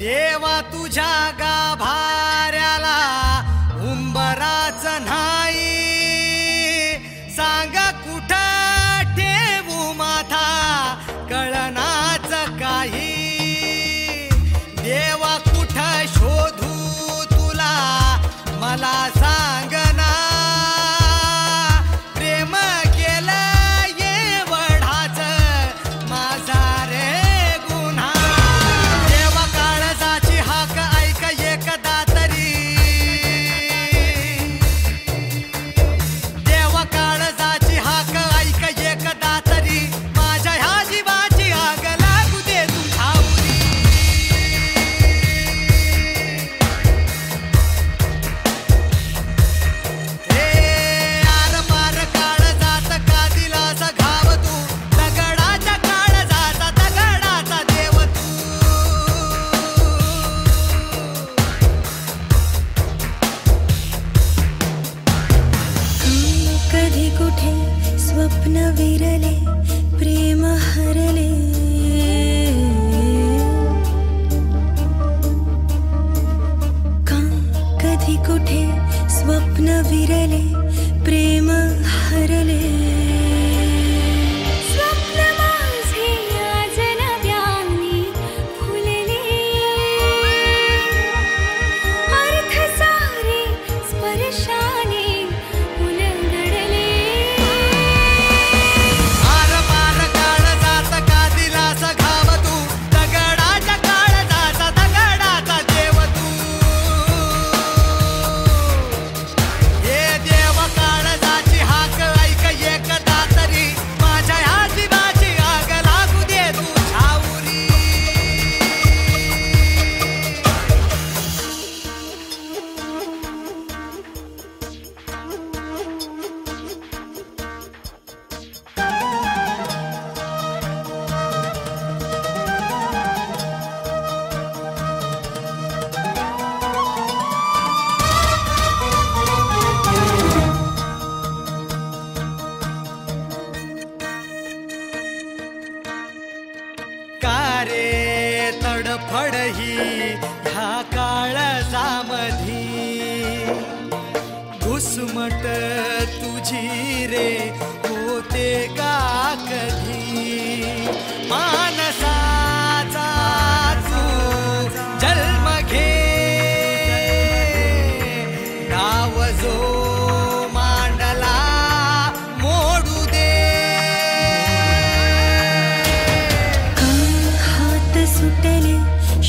देवा तुझ्या गाभाऱ्याला उंबराच नाही. सांग कुठ ठेवू माथा कळनाच काही. देव कधी कुठे स्वप्न विरले प्रेम हरले. का कधी कुठे स्वप्न विरले प्रेम हरले. सारे तडफडही ह्या काळ जामधी. घुसमट तुझी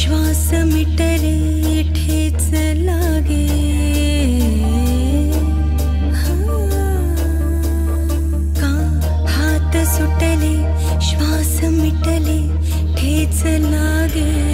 श्वास मिटले ठेच लागे. का हात सुटले श्वास मिटले ठेच लागे.